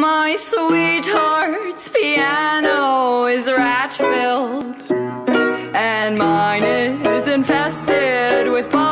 My sweetheart's piano is rat filled, and mine is infested with bugs.